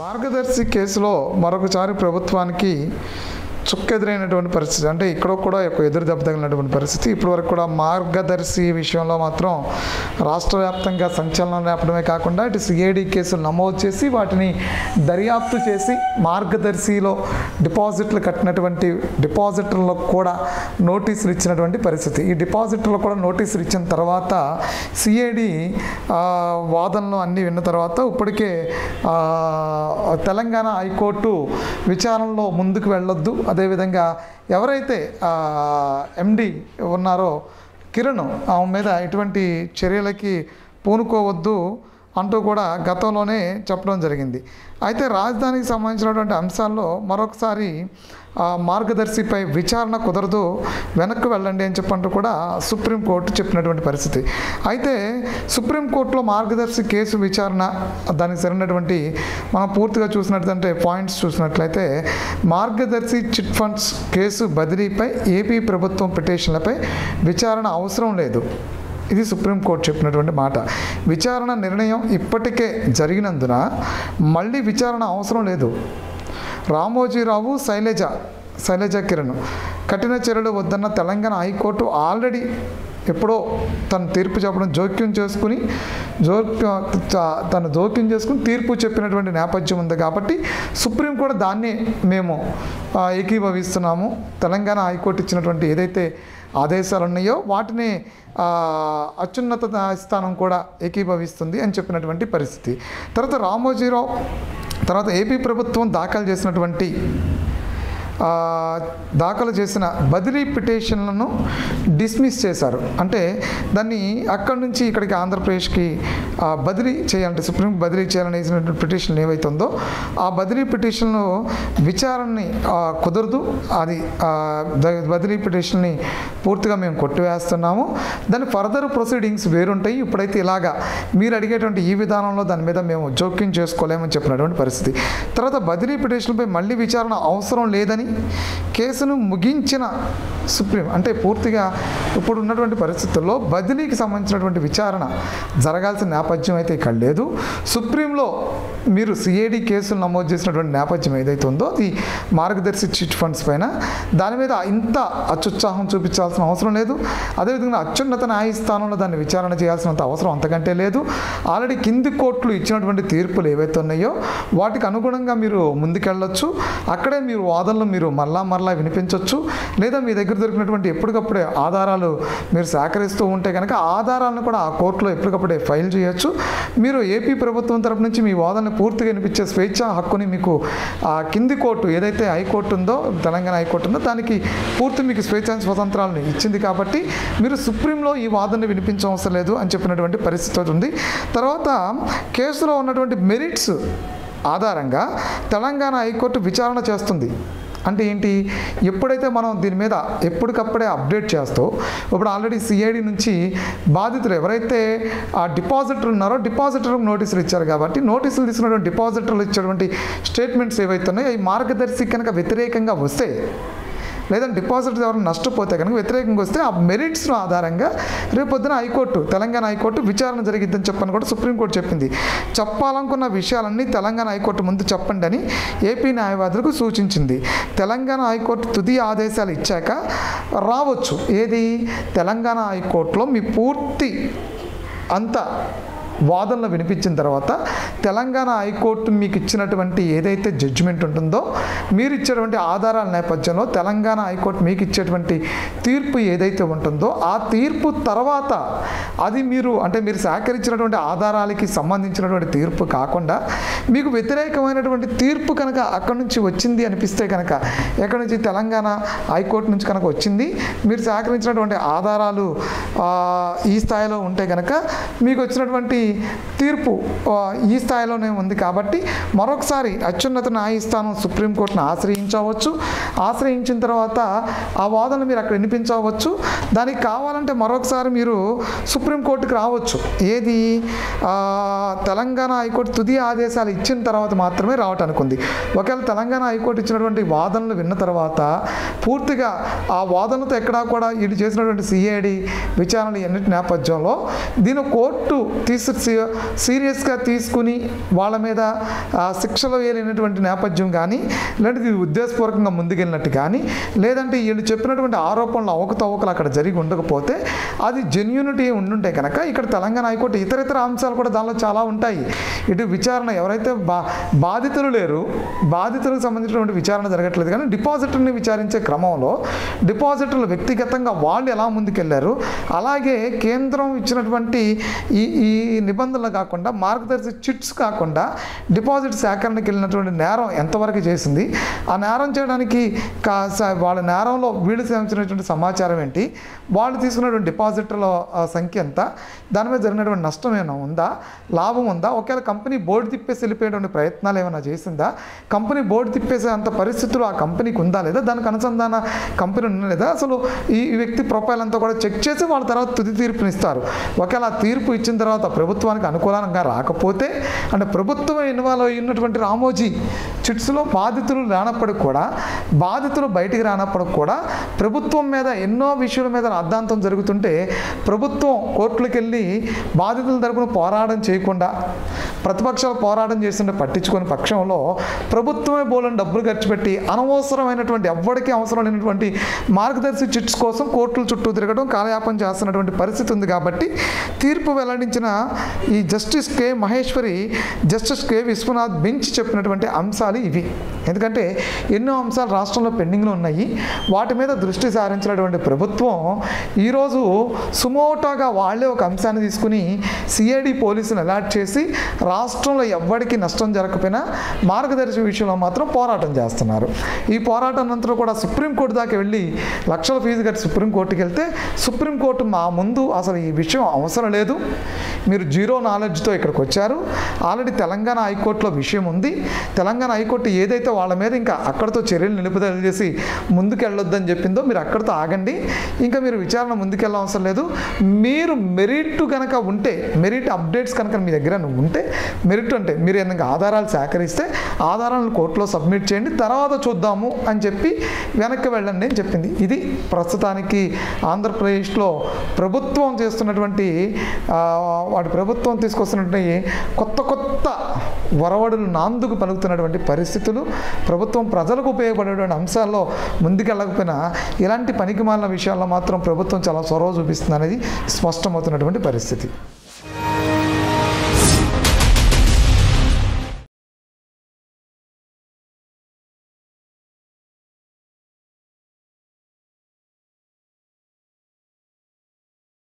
మార్గదర్శి కేసులో మరొకసారి ప్రభుత్వానికి చుక్కెదురైనటువంటి పరిస్థితి. అంటే ఇక్కడ కూడా ఒక ఎదురు దెబ్బ తగిలినటువంటి పరిస్థితి. ఇప్పటివరకు కూడా మార్గదర్శి విషయంలో మాత్రం రాష్ట్ర వ్యాప్తంగా సంచలనం రేపడమే కాకుండా ఇటు సిఐడి కేసులు నమోదు చేసి వాటిని దర్యాప్తు చేసి మార్గదర్శిలో డిపాజిట్లు కట్టినటువంటి డిపాజిటర్లకు కూడా నోటీసులు ఇచ్చినటువంటి పరిస్థితి. ఈ డిపాజిటర్లకు కూడా నోటీసులు ఇచ్చిన తర్వాత సిఐడి వాదనలు అన్నీ విన్న తర్వాత ఇప్పటికే తెలంగాణ హైకోర్టు విచారణలో ముందుకు వెళ్ళొద్దు. అదేవిధంగా ఎవరైతే ఎండి ఉన్నారో కిరణ్ ఆమె మీద ఎటువంటి చర్యలకి పూనుకోవద్దు అంటూ కూడా గతంలోనే చెప్పడం జరిగింది. అయితే రాజధానికి సంబంధించినటువంటి అంశాల్లో మరొకసారి ఆ, మార్గదర్శిపై విచారణ కుదరదు వెనక్కి వెళ్ళండి అని చెప్పంటూ కూడా సుప్రీంకోర్టు చెప్పినటువంటి పరిస్థితి. అయితే సుప్రీంకోర్టులో మార్గదర్శి కేసు విచారణ దానికి సరైనటువంటి మనం పూర్తిగా చూసినట్లయితే పాయింట్స్ చూసినట్లయితే మార్గదర్శి చిట్ ఫండ్స్ కేసు బదిలీపై ఏపీ ప్రభుత్వం పిటిషన్లపై విచారణ అవసరం లేదు. ఇది సుప్రీంకోర్టు చెప్పినటువంటి మాట. విచారణ నిర్ణయం ఇప్పటికే జరిగినందున మళ్ళీ విచారణ అవసరం లేదు. రామోజీరావు శైలజ శైలజ కిరణ్. కఠిన చర్యలు వద్దన్న తెలంగాణ హైకోర్టు ఆల్రెడీ ఎప్పుడో తను తీర్పు చెప్పడం జోక్యం చేసుకుని జోక్యం తను జోక్యం చేసుకుని తీర్పు చెప్పినటువంటి నేపథ్యం ఉంది కాబట్టి సుప్రీం కూడా దాన్ని మేము ఏకీభవిస్తున్నాము. తెలంగాణ హైకోర్టు ఇచ్చినటువంటి ఏదైతే ఆదేశాలు ఉన్నాయో వాటిని అత్యున్నత స్థానం కూడా ఏకీభవిస్తుంది అని చెప్పినటువంటి పరిస్థితి. తర్వాత రామోజీరావు తర్వాత ఏపీ ప్రభుత్వం దాఖలు చేసినటువంటి దాఖలు చేసిన బదిలీ పిటిషన్లను డిస్మిస్ చేశారు. అంటే దాన్ని అక్కడి నుంచి ఇక్కడికి ఆంధ్రప్రదేశ్కి బదిలీ చేయాలంటే సుప్రీం బదిలీ చేయాలని వేసినటువంటి పిటిషన్ ఏవైతే ఉందో ఆ బదిలీ పిటిషన్ను విచారణని కుదరదు. అది బదిలీ పిటిషన్ని పూర్తిగా మేము కొట్టివేస్తున్నాము. దాని ఫర్దర్ ప్రొసీడింగ్స్ వేరుంటాయి. ఇప్పుడైతే ఇలాగా మీరు అడిగేటువంటి ఈ విధానంలో దాని మీద మేము జోక్యం చేసుకోలేమని చెప్పినటువంటి పరిస్థితి. తర్వాత బదిలీ పిటిషన్పై మళ్ళీ విచారణ అవసరం లేదని కేసును ముగించిన సుప్రీం అంటే పూర్తిగా ఇప్పుడు ఉన్నటువంటి పరిస్థితుల్లో బదిలీకి సంబంధించినటువంటి విచారణ జరగాల్సిన నేపథ్యం అయితే ఇక్కడ లేదు. సుప్రీంలో మీరు సిఐడి కేసులు నమోదు చేసినటువంటి నేపథ్యం ఏదైతే ఉందో అది మార్గదర్శి చిట్ ఫండ్స్ పైన. దాని మీద ఇంత అత్యుత్సాహం చూపించాల్సిన అవసరం లేదు. అదేవిధంగా అత్యున్నత న్యాయస్థానంలో దాన్ని విచారణ చేయాల్సినంత అవసరం అంతకంటే లేదు. ఆల్రెడీ కింది కోర్టులు ఇచ్చినటువంటి తీర్పులు ఏవైతే ఉన్నాయో వాటికి అనుగుణంగా మీరు ముందుకెళ్ళొచ్చు. అక్కడే మీరు వాదనలు మీరు మరలా మరలా వినిపించవచ్చు లేదా మీ దగ్గర దొరికినటువంటి ఎప్పటికప్పుడే ఆధారాలు మీరు సేకరిస్తూ ఉంటే కనుక ఆధారాలను కూడా ఆ కోర్టులో ఎప్పటికప్పుడే ఫైల్ చేయొచ్చు. మీరు ఏపీ ప్రభుత్వం తరపు నుంచి మీ వాదనని పూర్తిగా వినిపించే స్వేచ్ఛ హక్కుని మీకు ఆ కింది కోర్టు ఏదైతే హైకోర్టు ఉందో తెలంగాణ హైకోర్టు ఉందో దానికి పూర్తి మీకు స్వేచ్ఛ స్వతంత్రాలను ఇచ్చింది కాబట్టి మీరు సుప్రీంలో ఈ వాదనని వినిపించవసరం లేదు అని చెప్పినటువంటి పరిస్థితి ఉంది. తర్వాత కేసులో ఉన్నటువంటి మెరిట్స్ ఆధారంగా తెలంగాణ హైకోర్టు విచారణ చేస్తుంది. అంటే ఏంటి? ఎప్పుడైతే మనం దీని మీద ఎప్పటికప్పుడే అప్డేట్ చేస్తూ ఇప్పుడు ఆల్రెడీ సిఐడి నుంచి బాధితులు ఎవరైతే ఆ డిపాజిటర్ ఉన్నారో డిపాజిటర్ నోటీసులు ఇచ్చారు కాబట్టి నోటీసులు తీసుకున్నటువంటి డిపాజిటర్లు ఇచ్చేటువంటి స్టేట్మెంట్స్ ఏవైతే ఉన్నాయో ఈ మార్గదర్శి కనుక వ్యతిరేకంగా వస్తే లేదంటే డిపాజిట్ ఎవరైనా నష్టపోతే కనుక వ్యతిరేకంగా వస్తే ఆ మెరిట్స్ ఆధారంగా రేపొద్దున హైకోర్టు తెలంగాణ హైకోర్టు విచారణ జరిగిద్దని చెప్పని కూడా సుప్రీంకోర్టు చెప్పింది. చెప్పాలనుకున్న విషయాలన్నీ తెలంగాణ హైకోర్టు ముందు చెప్పండి అని ఏపీ న్యాయవాదులకు సూచించింది. తెలంగాణ హైకోర్టు తుది ఆదేశాలు ఇచ్చాక రావచ్చు. ఏది? తెలంగాణ హైకోర్టులో మీ పూర్తి అంతా వాదనలు వినిపించిన తర్వాత తెలంగాణ హైకోర్టు మీకు ఇచ్చినటువంటి ఏదైతే జడ్జిమెంట్ ఉంటుందో మీరు ఇచ్చేటువంటి ఆధారాల నేపథ్యంలో తెలంగాణ హైకోర్టు మీకు ఇచ్చేటువంటి తీర్పు ఏదైతే ఉంటుందో ఆ తీర్పు తర్వాత అది మీరు అంటే మీరు సేకరించినటువంటి ఆధారాలకి సంబంధించినటువంటి తీర్పు కాకుండా మీకు వ్యతిరేకమైనటువంటి తీర్పు కనుక అక్కడి నుంచి వచ్చింది అనిపిస్తే కనుక ఎక్కడి నుంచి? తెలంగాణ హైకోర్టు నుంచి కనుక వచ్చింది. మీరు సేకరించినటువంటి ఆధారాలు ఈ స్థాయిలో ఉంటే కనుక మీకు వచ్చినటువంటి తీర్పు ఈ స్థాయిలోనే ఉంది కాబట్టి మరొకసారి అత్యున్నత న్యాయస్థానం సుప్రీంకోర్టును ఆశ్రయించవచ్చు. ఆశ్రయించిన తర్వాత ఆ వాదనలు మీరు అక్కడ వినిపించవచ్చు. దానికి కావాలంటే మరొకసారి మీరు సుప్రీంకోర్టుకి రావచ్చు. ఏది? తెలంగాణ హైకోర్టు తుది ఆదేశాలు ఇచ్చిన తర్వాత మాత్రమే రావటానికి ఉంది. ఒకవేళ తెలంగాణ హైకోర్టు ఇచ్చినటువంటి వాదనలు విన్న తర్వాత పూర్తిగా ఆ వాదనలతో ఎక్కడా కూడా ఇటు చేసినటువంటి సిఐడి విచారణలు ఎన్నిటి నేపథ్యంలో దీని కోర్టు తీసు సీరియస్గా తీసుకుని వాళ్ళ మీద శిక్షలు వేయలేనటువంటి నేపథ్యం కానీ లేదంటే ఇది ఉద్దేశపూర్వకంగా ముందుకెళ్ళినట్టు కానీ లేదంటే వీళ్ళు చెప్పినటువంటి ఆరోపణలు అవకతవకలు అక్కడ జరిగి ఉండకపోతే అది జెన్యూనిటీ ఉండుంటే కనుక ఇక్కడ తెలంగాణ హైకోర్టు ఇతర ఇతర అంశాలు కూడా దానిలో చాలా ఉంటాయి. ఇటు విచారణ ఎవరైతే బా బాధితులు లేరు బాధితులకు సంబంధించినటువంటి విచారణ జరగట్లేదు కానీ డిపాజిటర్ని విచారించే క్రమంలో డిపాజిటర్లు వ్యక్తిగతంగా వాళ్ళు ఎలా ముందుకెళ్ళారు? అలాగే కేంద్రం ఇచ్చినటువంటి ఈ ఈ నిబంధనలు కాకుండా మార్గదర్శి చిట్స్ కాకుండా డిపాజిట్ సేకరణకి వెళ్ళినటువంటి నేరం ఎంతవరకు చేసింది? ఆ నేరం చేయడానికి కా వాళ్ళ నేరంలో వీళ్ళు సేవించినటువంటి సమాచారం ఏంటి? వాళ్ళు తీసుకున్నటువంటి డిపాజిట్ల సంఖ్య ఎంత? దాని మీద జరిగినటువంటి నష్టం ఏమైనా ఉందా? లాభం ఉందా? ఒకవేళ కంపెనీ బోర్డు తిప్పేసి వెళ్ళిపోయేటువంటి ప్రయత్నాలు ఏమైనా చేసిందా? కంపెనీ బోర్డు తిప్పేసే అంత పరిస్థితులు ఆ కంపెనీకి ఉందా లేదా? దానికి అనుసంధాన కంపెనీ ఉందా లేదా? అసలు ఈ వ్యక్తి ప్రొఫైల్ అంతా కూడా చెక్ చేసి వాళ్ళ తర్వాత తుది తీర్పునిస్తారు. ఒకవేళ తీర్పు ఇచ్చిన తర్వాత ప్రభుత్వానికి అనుకూలంగా రాకపోతే అంటే ప్రభుత్వం ఇన్వాల్వ్ అయి ఉన్నటువంటి రామోజీ చిట్స్లో బాధితులు రానప్పటికి కూడా బాధితులు బయటికి రానప్పటికి కూడా ప్రభుత్వం మీద ఎన్నో విషయాల మీద అర్ధాంతం జరుగుతుంటే ప్రభుత్వం కోర్టులకు వెళ్ళి బాధితుల తరపున పోరాటం చేయకుండా ప్రతిపక్షాలు పోరాటం చేస్తుంటే పట్టించుకుని పక్షంలో ప్రభుత్వమే బోలని డబ్బులు ఖర్చు పెట్టి అనవసరమైనటువంటి ఎవ్వడికి అవసరం లేనటువంటి మార్గదర్శి చిట్స్ కోసం కోర్టుల చుట్టూ తిరగడం కాలయాపన చేస్తున్నటువంటి పరిస్థితి ఉంది కాబట్టి తీర్పు వెల్లడించిన ఈ justice K Maheshwari justice K Viswanath bench చెప్పినటువంటి అంశాలు ఇవి. ఎందుకంటే ఎన్నో అంశాలు రాష్ట్రంలో పెండింగ్లో ఉన్నాయి. వాటి మీద దృష్టి సారించినటువంటి ప్రభుత్వం ఈరోజు సుమోటోగా వాళ్ళే ఒక అంశాన్ని తీసుకుని సిఐడి పోలీసులు అలర్ట్ చేసి రాష్ట్రంలో ఎవ్వడికి నష్టం జరగకపోయినా మార్గదర్శి విషయంలో మాత్రం పోరాటం చేస్తున్నారు. ఈ పోరాటం అనంతరం కూడా సుప్రీంకోర్టు దాకా వెళ్ళి లక్షల ఫీజు కట్టి సుప్రీంకోర్టుకి వెళ్తే సుప్రీంకోర్టు మా ముందు అసలు ఈ విషయం అవసరం లేదు. మీరు జీరో నాలెడ్జ్తో ఇక్కడికి వచ్చారు. ఆల్రెడీ తెలంగాణ హైకోర్టులో విషయం ఉంది. తెలంగాణ హైకోర్టు ఏదైతే వాళ్ళ మీద ఇంకా అక్కడితో చర్యలు నిలుపుదల చేసి ముందుకెళ్ళొద్దని చెప్పిందో మీరు అక్కడితో ఆగండి. ఇంకా మీరు విచారణ ముందుకెళ్ళవసరం లేదు. మీరు మెరిట్ కనుక ఉంటే మెరిట్ అప్డేట్స్ కనుక మీ దగ్గర ఉంటే మెరిట్ అంటే మీరు ఏదైనా ఆధారాలు సేకరిస్తే ఆధారాలను కోర్టులో సబ్మిట్ చేయండి. తర్వాత చూద్దాము అని చెప్పి వెనక్కి వెళ్ళండి అని చెప్పింది. ఇది ప్రస్తుతానికి ఆంధ్రప్రదేశ్లో ప్రభుత్వం చేస్తున్నటువంటి వాటి ప్రభుత్వం తీసుకొస్తున్నటువంటి కొత్త కొత్త వరవడులు నాందుకు పలుకుతున్నటువంటి పరిస్థితులు ప్రభుత్వం ప్రజలకు ఉపయోగపడేటువంటి అంశాల్లో ముందుకెళ్ళకపోయినా ఇలాంటి పనికిమాలిన విషయాల్లో మాత్రం ప్రభుత్వం చాలా చొరవ చూపిస్తుంది అనేది స్పష్టమవుతున్నటువంటి పరిస్థితి.